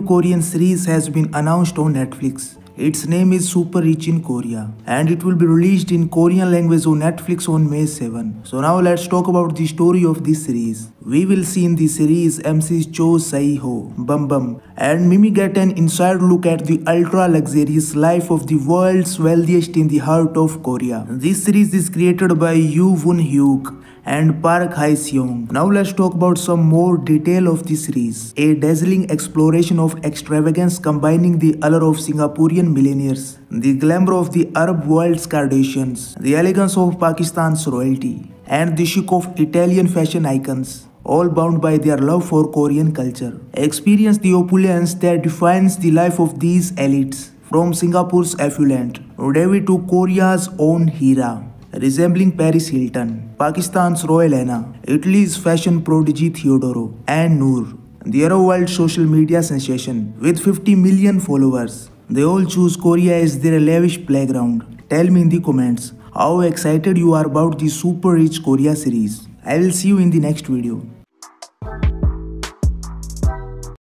Korean series has been announced on Netflix. Its name is Super Rich in Korea and it will be released in Korean language on Netflix on May 7. So now let's talk about the story of this series. We will see in the series MC's Cho Sae-ho, Bum Bum and Mimi get an inside look at the ultra luxurious life of the world's wealthiest in the heart of Korea. This series is created by Yoo Woon Hyuk and Park Hae Seong. Now let's talk about some more detail of the series. A dazzling exploration of extravagance combining the allure of Singaporean millionaires, the glamour of the Arab world's Kardashians, the elegance of Pakistan's royalty, and the chic of Italian fashion icons all bound by their love for Korean culture. Experience the opulence that defines the life of these elites, from Singapore's affluent Devi to Korea's own Hira resembling Paris Hilton, Pakistan's Royal Anna, Italy's fashion prodigy Theodoro, and Noor, the Arab world social media sensation with 50 million followers. They all choose Korea as their lavish playground. Tell me in the comments how excited you are about the Super Rich Korea series. I will see you in the next video.